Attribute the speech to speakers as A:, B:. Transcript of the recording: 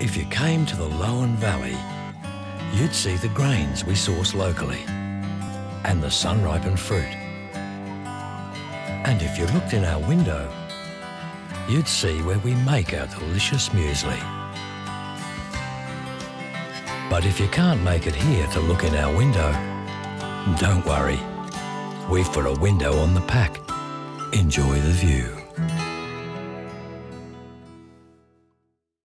A: If you came to the Lowan Valley, you'd see the grains we source locally and the sun-ripened fruit. And if you looked in our window, you'd see where we make our delicious muesli. But if you can't make it here to look in our window, don't worry. We've put a window on the pack. Enjoy the view.